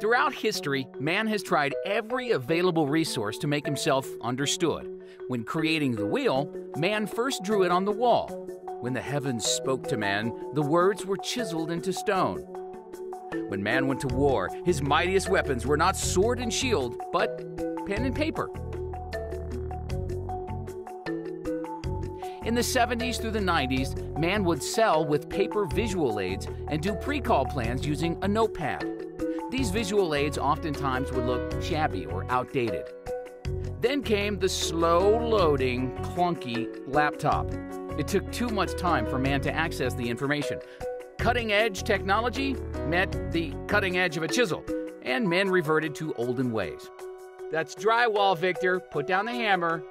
Throughout history, man has tried every available resource to make himself understood. When creating the wheel, man first drew it on the wall. When the heavens spoke to man, the words were chiseled into stone. When man went to war, his mightiest weapons were not sword and shield, but pen and paper. In the 70s through the 90s, man would sell with paper visual aids and do pre call plans using a notepad. These visual aids oftentimes would look shabby or outdated. Then came the slow loading, clunky laptop. It took too much time for man to access the information. Cutting edge technology met the cutting edge of a chisel, and men reverted to olden ways. That's drywall, Victor. Put down the hammer.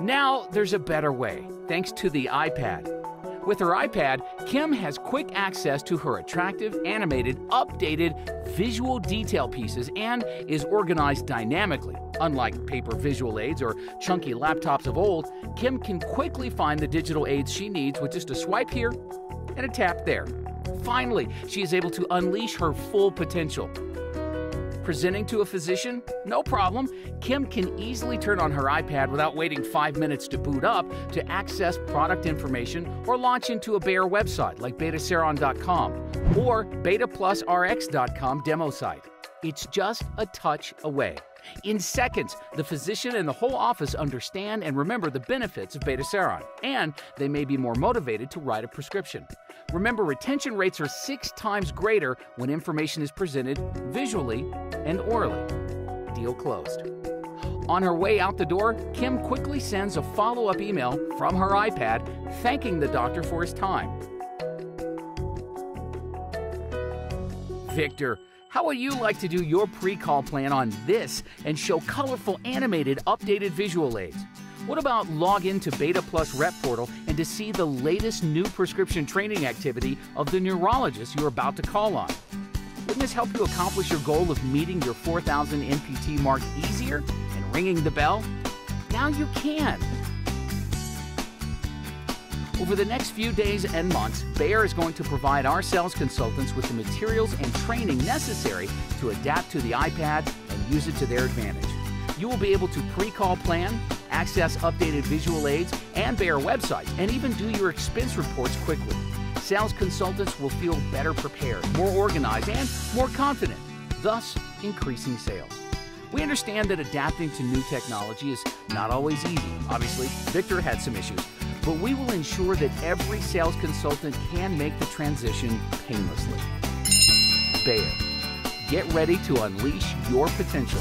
Now there's a better way, thanks to the iPad. With her iPad, Kim has quick access to her attractive, animated, updated visual detail pieces and is organized dynamically. Unlike paper visual aids or chunky laptops of old, Kim can quickly find the digital aids she needs with just a swipe here and a tap there. Finally, she is able to unleash her full potential. Presenting to a physician? No problem. Kim can easily turn on her iPad without waiting five minutes to boot up to access product information or launch into a Bayer website like betaseron.com or betaplusrx.com demo site. It's just a touch away. In seconds, the physician and the whole office understand and remember the benefits of Betaseron, and they may be more motivated to write a prescription. Remember, retention rates are six times greater when information is presented visually and orally. Deal closed. On her way out the door, Kim quickly sends a follow up email from her iPad thanking the doctor for his time. Victor, how would you like to do your pre call plan on this and show colorful, animated, updated visual aids? What about log into Beta Plus Rep Portal and to see the latest new prescription training activity of the neurologist you're about to call on? Wouldn't this help you accomplish your goal of meeting your 4000 NPT mark easier and ringing the bell? Now you can. Over the next few days and months, Bayer is going to provide our sales consultants with the materials and training necessary to adapt to the iPad and use it to their advantage. You will be able to pre call plan, access updated visual aids and Bayer websites, and even do your expense reports quickly. Sales consultants will feel better prepared, more organized, and more confident, thus increasing sales. We understand that adapting to new technology is not always easy. Obviously, Victor had some issues, but we will ensure that every sales consultant can make the transition painlessly. Bayer, get ready to unleash your potential